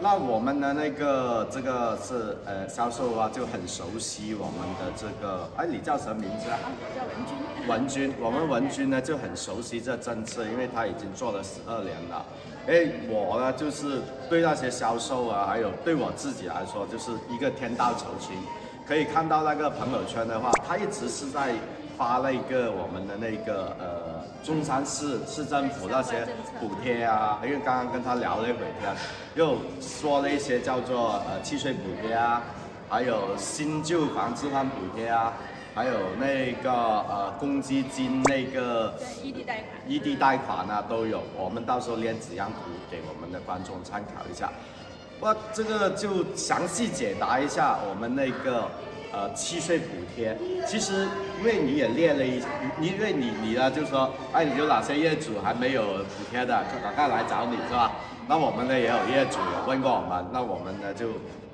那我们的那个这个是呃销售啊，就很熟悉我们的这个，哎，你叫什么名字啊？我叫文君。文君，我们文君呢就很熟悉这政策，因为他已经做了十二年了。哎，我呢就是对那些销售啊，还有对我自己来说，就是一个天道酬勤。可以看到那个朋友圈的话，他一直是在发那个我们的那个呃中山市市政府那些补贴啊，因为刚刚跟他聊了一会天，又说了一些叫做呃契税补贴啊，还有新旧房置换补贴啊，还有那个呃公积金那个异地贷款，异地贷款啊都有，我们到时候连几张图给我们的观众参考一下。我这个就详细解答一下我们那个呃契税补贴。其实因为你也列了一，因为你你呢就说，哎，你有哪些业主还没有补贴的，就赶快来找你是吧？那我们呢也有业主有问过我们，那我们呢就。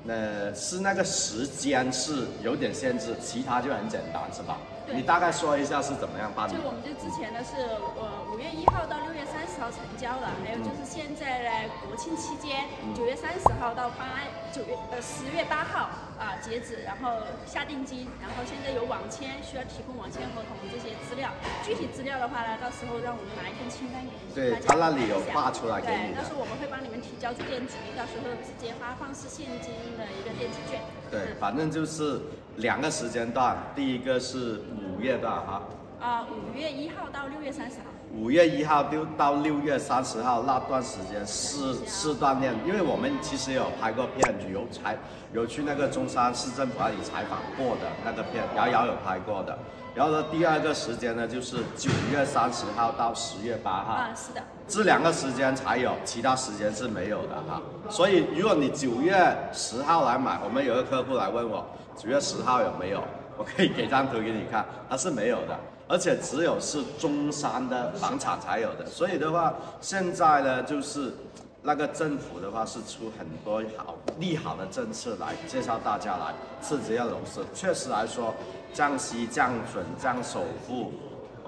呃，是那个时间是有点限制，其他就很简单，是吧？对。你大概说一下是怎么样办的就？我们这之前呢是呃五月一号到六月三十号成交了，还有就是现在呢国庆期间九月三十号到八九月呃十月八号啊截止，然后下定金，然后现在有网签需要提供网签合同这些资料，具体资料的话呢，到时候让我们拿一份清单给你对他那里有看一下。画出来给你对，的到时候我们会帮你们提交住店局，到时候直接发放是现金的一个电子券。对，反正就是两个时间段，第一个是五月段哈，啊，五月一号到六月三十号。五月一号六到六月三十号那段时间是是锻炼，因为我们其实有拍过片，有采有去那个中山市政府那里采访过的那个片，瑶瑶有拍过的。然后呢，第二个时间呢就是九月三十号到十月八号。啊，是的。这两个时间才有，其他时间是没有的哈。所以如果你九月十号来买，我们有个客户来问我九月十号有没有，我可以给张图给你看，它是没有的，而且只有是中山的房产才有的。所以的话，现在呢就是那个政府的话是出很多好利好的政策来介绍大家来刺激下楼市。确实来说，降息、降准、降首付。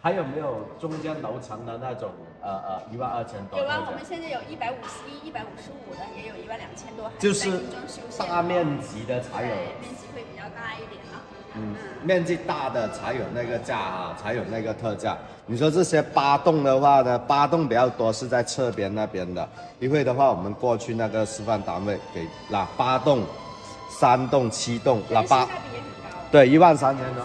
还有没有中间楼层的那种呃呃一万二千多？有啊，我们现在有一百五十一、一百五十五的，也有一万两千多，就是大面积的才有，对面积会比较大一点啊。嗯，面积大的才有那个价啊，才有那个特价。你说这些八栋的话呢，八栋比较多是在侧边那边的，一会的话我们过去那个示范单位给那八栋、三栋、七栋，那八。对一万三千多。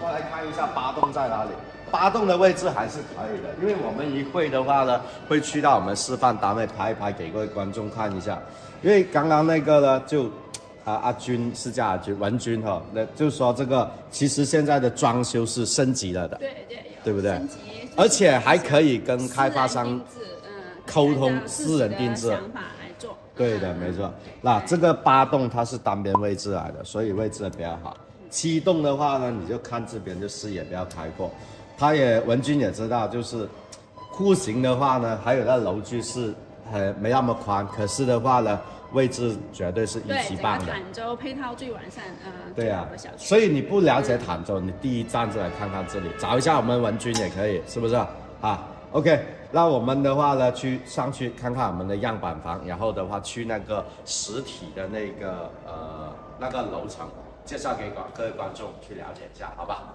过来看一下八栋在哪里。八栋的位置还是可以的，因为我们一会的话呢，会去到我们示范单位拍一拍，给各位观众看一下。因为刚刚那个呢，就啊阿军是叫阿军文军哈，那就是说这个其实现在的装修是升级了的，对对对不对升级而且还可以跟开发商沟通私人定制的想法来做。对的，没错。那这个八栋它是单边位置来的，所以位置比较好。七栋的话呢，你就看这边就视野比较开阔。他也文君也知道，就是户型的话呢，还有那楼距是呃没那么宽，可是的话呢，位置绝对是一级棒的。坦洲配套最完善，嗯，对啊。所以你不了解坦洲，你第一站就来看看这里，找一下我们文君也可以，是不是啊？OK，那我们的话呢，去上去看看我们的样板房，然后的话去那个实体的那个呃那个楼层，介绍给广各位观众去了解一下，好吧？